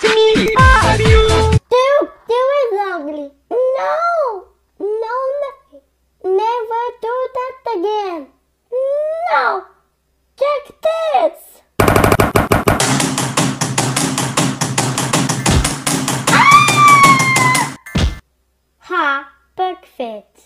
it's me, Are you? Do, do it loudly. No, no, no, never do that again. No, check this. Ah! Ha, perfect.